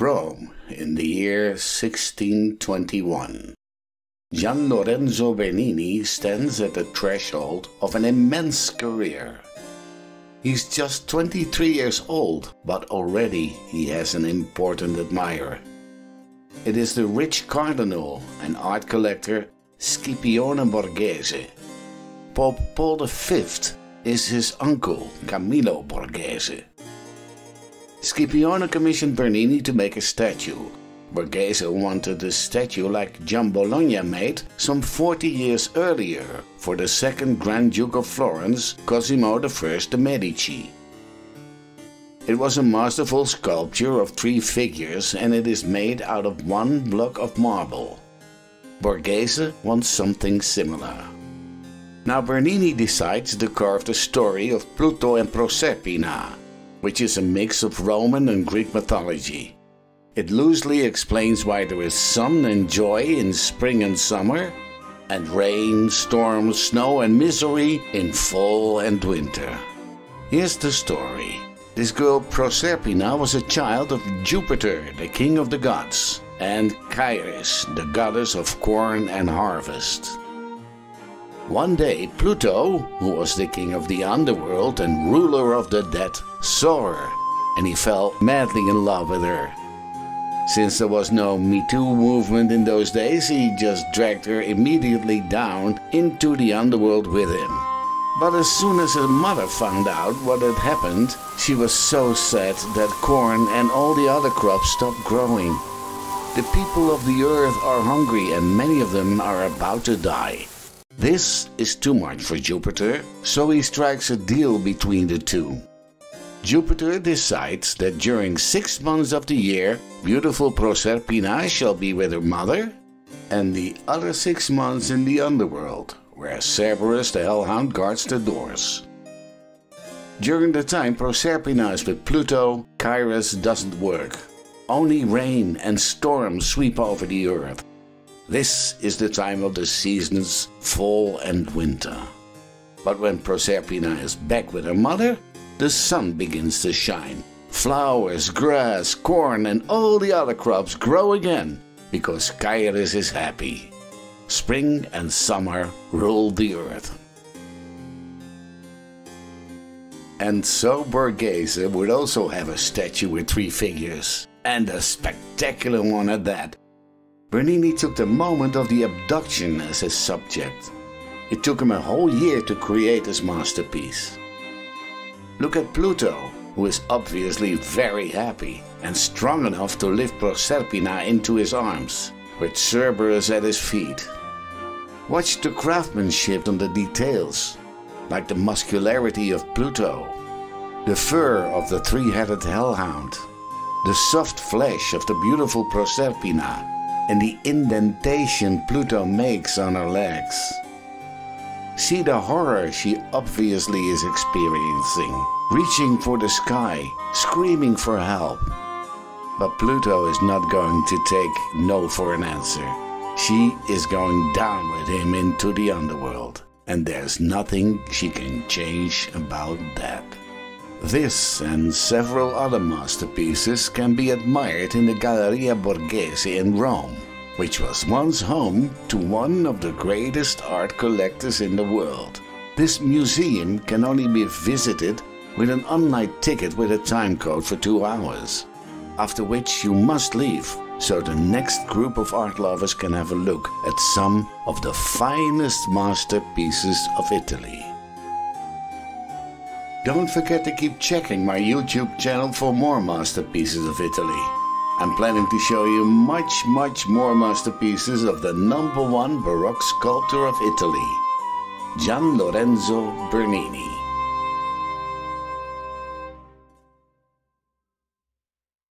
Rome in the year 1621. Gian Lorenzo Bernini stands at the threshold of an immense career. He's just 23 years old, but already he has an important admirer. It is the rich cardinal and art collector Scipione Borghese. Pope Paul V is his uncle Camillo Borghese. Scipione commissioned Bernini to make a statue. Borghese wanted a statue like Giambologna made some 40 years earlier for the second Grand Duke of Florence, Cosimo I de' Medici. It was a masterful sculpture of three figures and it is made out of one block of marble. Borghese wants something similar. Now Bernini decides to carve the story of Pluto and Proserpina, which is a mix of Roman and Greek mythology. It loosely explains why there is sun and joy in spring and summer, and rain, storm, snow, and misery in fall and winter. Here's the story. This girl Proserpina was a child of Jupiter, the king of the gods, and Ceres, the goddess of corn and harvest. One day, Pluto, who was the king of the underworld and ruler of the dead, saw her, and he fell madly in love with her. Since there was no Me Too movement in those days, he just dragged her immediately down into the underworld with him. But as soon as her mother found out what had happened, she was so sad that corn and all the other crops stopped growing. The people of the earth are hungry and many of them are about to die. This is too much for Jupiter, so he strikes a deal between the two. Jupiter decides that during six months of the year, beautiful Proserpina shall be with her mother, and the other six months in the underworld, where Cerberus the Hellhound guards the doors. During the time Proserpina is with Pluto, Ceres doesn't work. Only rain and storms sweep over the earth. This is the time of the seasons, fall and winter. But when Proserpina is back with her mother, the sun begins to shine. Flowers, grass, corn, and all the other crops grow again because Ceres is happy. Spring and summer rule the earth. And so Borghese would also have a statue with three figures, and a spectacular one at that. Bernini took the moment of the abduction as his subject. It took him a whole year to create his masterpiece. Look at Pluto, who is obviously very happy and strong enough to lift Proserpina into his arms, with Cerberus at his feet. Watch the craftsmanship on the details, like the muscularity of Pluto, the fur of the three-headed hellhound, the soft flesh of the beautiful Proserpina, and the indentation Pluto makes on her legs. See the horror she obviously is experiencing, reaching for the sky, screaming for help. But Pluto is not going to take no for an answer. She is going down with him into the underworld, and there's nothing she can change about that. This and several other masterpieces can be admired in the Galleria Borghese in Rome, which was once home to one of the greatest art collectors in the world. This museum can only be visited with an online ticket with a time code for two hours, after which you must leave so the next group of art lovers can have a look at some of the finest masterpieces of Italy. Don't forget to keep checking my YouTube channel for more masterpieces of Italy. I'm planning to show you much, much more masterpieces of the number one Baroque sculptor of Italy, Gian Lorenzo Bernini.